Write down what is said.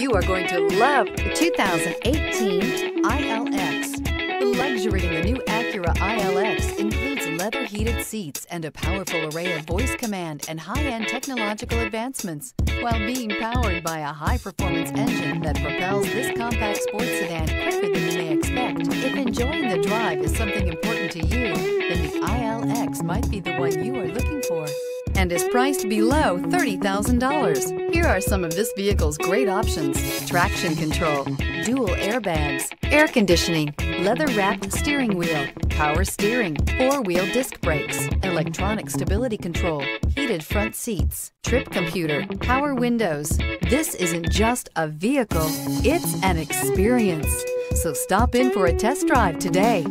You are going to love the 2018 ILX. The luxury in the new Acura ILX includes leather heated seats and a powerful array of voice command and high-end technological advancements, while being powered by a high-performance engine that propels this compact sports sedan quicker than you may expect. If enjoying the drive is something important to you, then the ILX might be the one you are looking for and is priced below $30,000. Here are some of this vehicle's great options. Traction control, dual airbags, air conditioning, leather-wrapped steering wheel, power steering, four-wheel disc brakes, electronic stability control, heated front seats, trip computer, power windows. This isn't just a vehicle, it's an experience. So stop in for a test drive today.